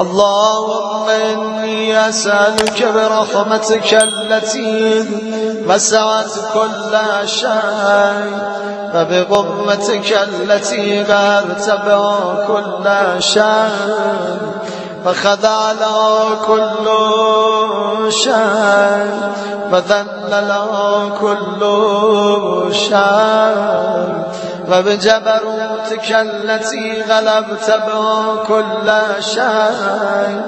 اللهم إني أسألك برحمتك التي وسعت كل شيء وبقوتك التي غيرت كل شيء فخذع له كل شيء وذل له كل شيء وبجبروتك التي غلبت كل شيء.